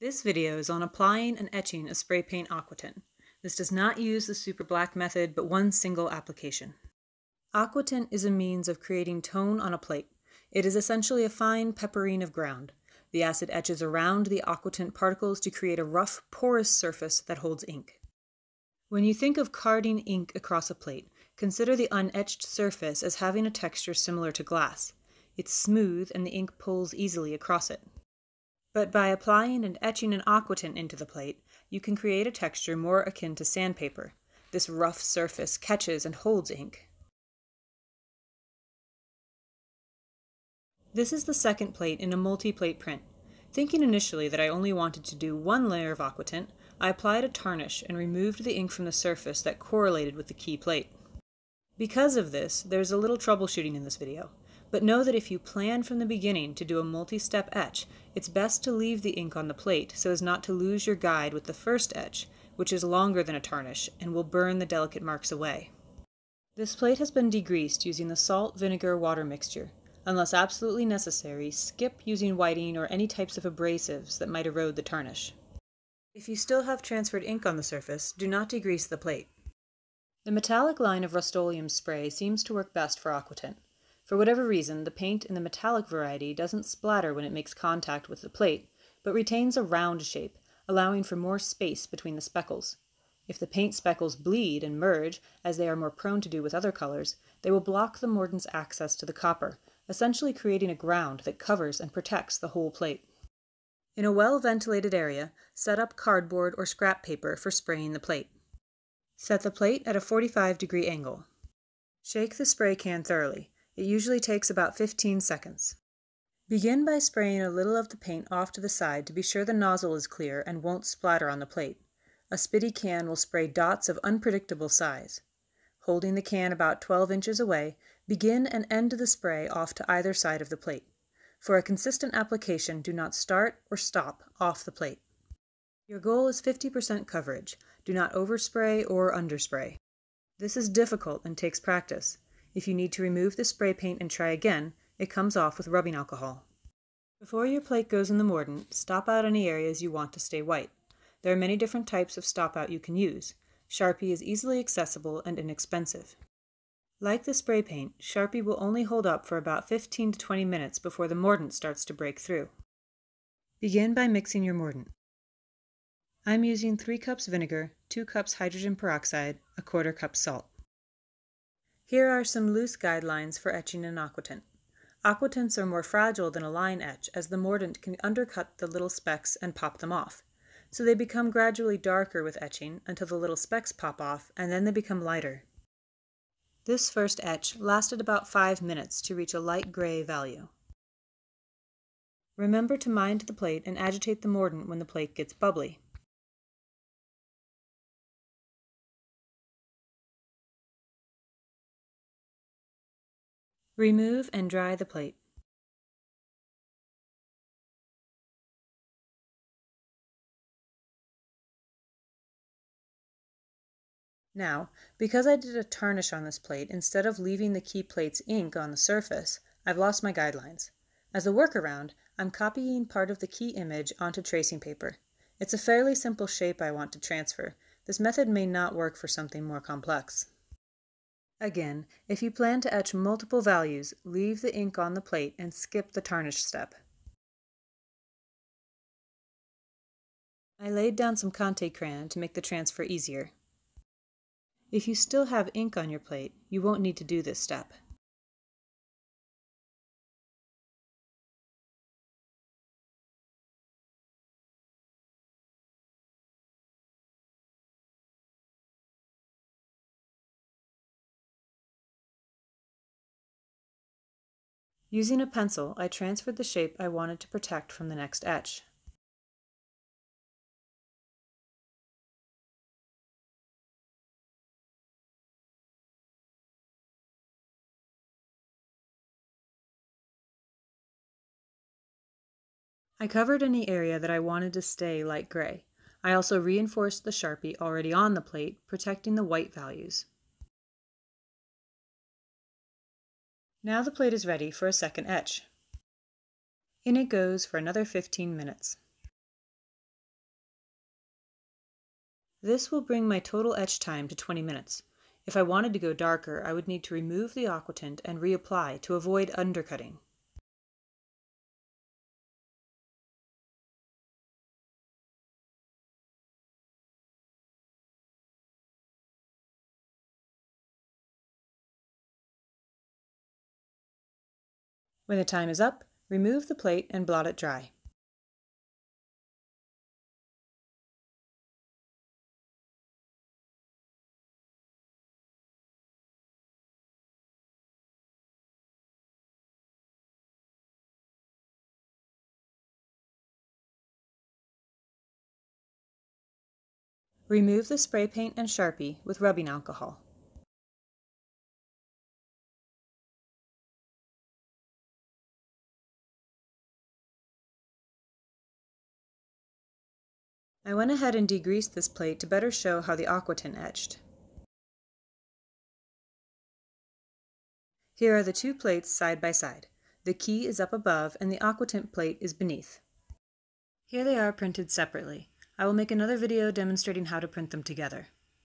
This video is on applying and etching a spray paint aquatint. This does not use the super black method, but one single application. Aquatint is a means of creating tone on a plate. It is essentially a fine peppering of ground. The acid etches around the aquatint particles to create a rough, porous surface that holds ink. When you think of carding ink across a plate, consider the unetched surface as having a texture similar to glass. It's smooth and the ink pulls easily across it. But by applying and etching an aquatint into the plate, you can create a texture more akin to sandpaper. This rough surface catches and holds ink. This is the second plate in a multi-plate print. Thinking initially that I only wanted to do one layer of aquatint, I applied a tarnish and removed the ink from the surface that correlated with the key plate. Because of this, there's a little troubleshooting in this video. But know that if you plan from the beginning to do a multi-step etch, it's best to leave the ink on the plate so as not to lose your guide with the first etch, which is longer than a tarnish and will burn the delicate marks away. This plate has been degreased using the salt vinegar water mixture. Unless absolutely necessary, skip using whiting or any types of abrasives that might erode the tarnish. If you still have transferred ink on the surface, do not degrease the plate. The metallic line of Rust-Oleum spray seems to work best for aquatint. For whatever reason, the paint in the metallic variety doesn't splatter when it makes contact with the plate, but retains a round shape, allowing for more space between the speckles. If the paint speckles bleed and merge, as they are more prone to do with other colors, they will block the mordant's access to the copper, essentially creating a ground that covers and protects the whole plate. In a well-ventilated area, set up cardboard or scrap paper for spraying the plate. Set the plate at a 45 degree angle. Shake the spray can thoroughly. It usually takes about 15 seconds. Begin by spraying a little of the paint off to the side to be sure the nozzle is clear and won't splatter on the plate. A spitty can will spray dots of unpredictable size. Holding the can about 12 inches away, begin and end the spray off to either side of the plate. For a consistent application, do not start or stop off the plate. Your goal is 50% coverage. Do not overspray or underspray. This is difficult and takes practice. If you need to remove the spray paint and try again, it comes off with rubbing alcohol. Before your plate goes in the mordant, stop out any areas you want to stay white. There are many different types of stop out you can use. Sharpie is easily accessible and inexpensive. Like the spray paint, Sharpie will only hold up for about 15 to 20 minutes before the mordant starts to break through. Begin by mixing your mordant. I'm using 3 cups vinegar, 2 cups hydrogen peroxide, a quarter cup salt. Here are some loose guidelines for etching an aquatint. Aquatints are more fragile than a line etch as the mordant can undercut the little specks and pop them off. So they become gradually darker with etching until the little specks pop off and then they become lighter. This first etch lasted about 5 minutes to reach a light gray value. Remember to mind the plate and agitate the mordant when the plate gets bubbly. Remove and dry the plate. Now, because I did a tarnish on this plate, instead of leaving the key plate's ink on the surface, I've lost my guidelines. As a workaround, I'm copying part of the key image onto tracing paper. It's a fairly simple shape I want to transfer. This method may not work for something more complex. Again, if you plan to etch multiple values, leave the ink on the plate and skip the tarnish step. I laid down some Conte crayon to make the transfer easier. If you still have ink on your plate, you won't need to do this step. Using a pencil, I transferred the shape I wanted to protect from the next etch. I covered any area that I wanted to stay light gray. I also reinforced the Sharpie already on the plate, protecting the white values. Now the plate is ready for a second etch. In it goes for another 15 minutes. This will bring my total etch time to 20 minutes. If I wanted to go darker, I would need to remove the aquatint and reapply to avoid undercutting. When the time is up, remove the plate and blot it dry. Remove the spray paint and Sharpie with rubbing alcohol. I went ahead and degreased this plate to better show how the aquatint etched. Here are the two plates side by side. The key is up above and the aquatint plate is beneath. Here they are printed separately. I will make another video demonstrating how to print them together.